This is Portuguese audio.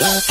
Bye.